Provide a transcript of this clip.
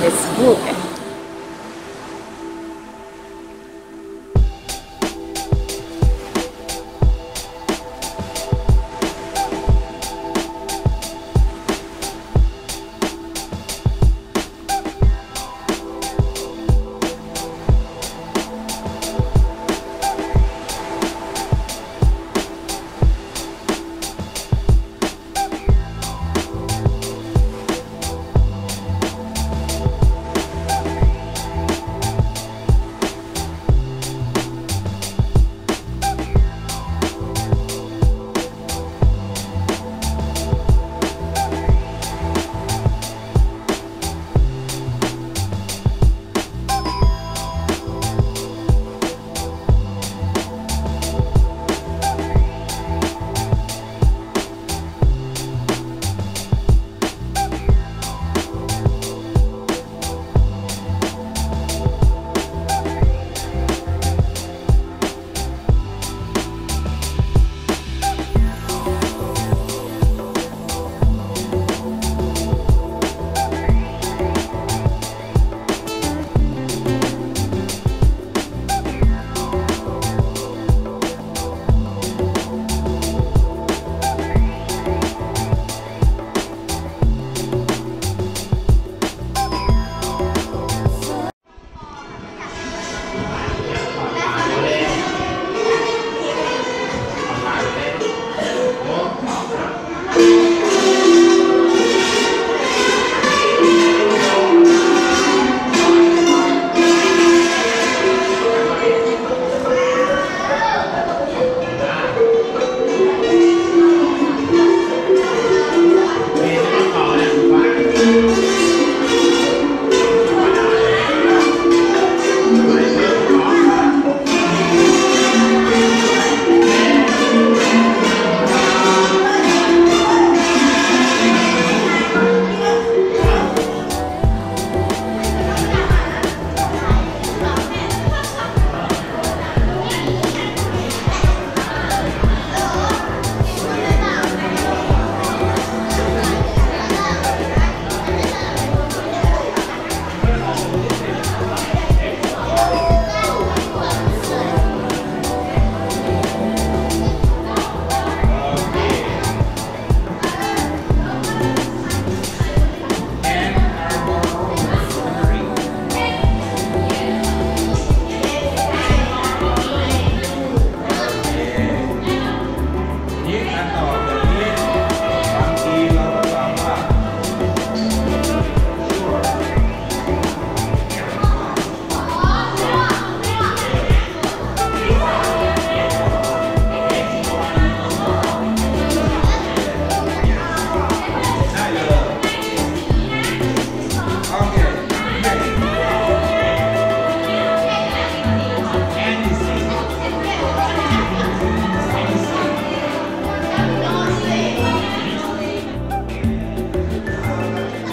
lagi in